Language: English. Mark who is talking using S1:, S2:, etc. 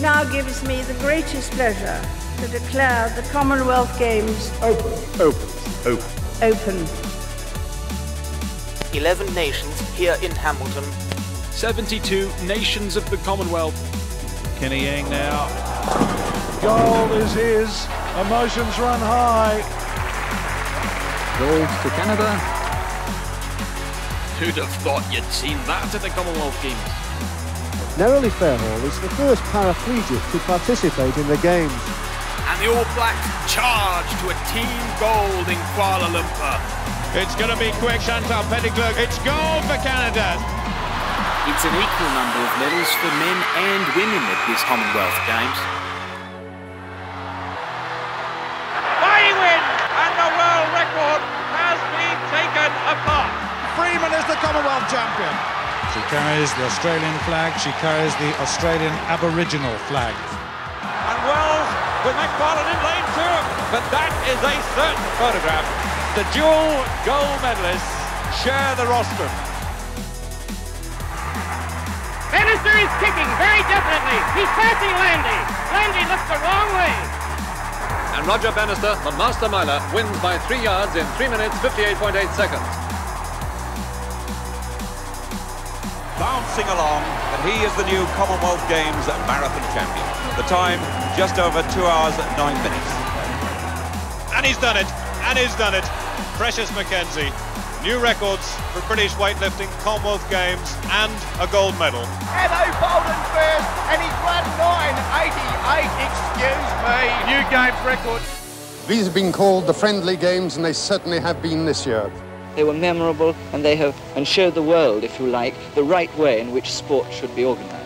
S1: now gives me the greatest pleasure to declare the Commonwealth Games
S2: open. Open. Open.
S1: Open.
S3: 11 nations here in Hamilton.
S4: 72 nations of the Commonwealth.
S5: Kenny Yang now.
S6: Goal is his. Emotions run high.
S7: Gold to Canada.
S4: Who'd have thought you'd seen that at the Commonwealth Games?
S8: Neroli Fairhall is the first paraplegic to participate in the Games.
S4: And the All Blacks charge to a team gold in Kuala Lumpur.
S5: It's going to be quick, Chantal Petitclerc. It's gold for Canada.
S3: It's an equal number of medals for men and women at this Commonwealth Games.
S9: They win, and the world record has been taken apart.
S6: Freeman is the Commonwealth champion.
S10: She carries the Australian flag, she carries the Australian Aboriginal flag.
S9: And Wells with McFarlane in lane two, but that is a certain photograph. The dual gold medalists share the rostrum.
S11: Bannister is kicking very definitely. He's passing Landy. Landy looks the wrong way.
S12: And Roger Bannister, the master miler, wins by three yards in 3 minutes 58.8 seconds.
S9: Bouncing along, and he is the new Commonwealth Games marathon champion. The time, just over 2 hours 9 minutes.
S13: And he's done it, and he's done it. Precious McKenzie, new records for British weightlifting, Commonwealth Games, and a gold medal.
S14: Ato Boldon first, and he's run 9.88, excuse me.
S13: New Games record.
S15: These have been called the friendly games, and they certainly have been this year.
S16: They were memorable, and they have and showed the world, if you like, the right way in which sport should be organised.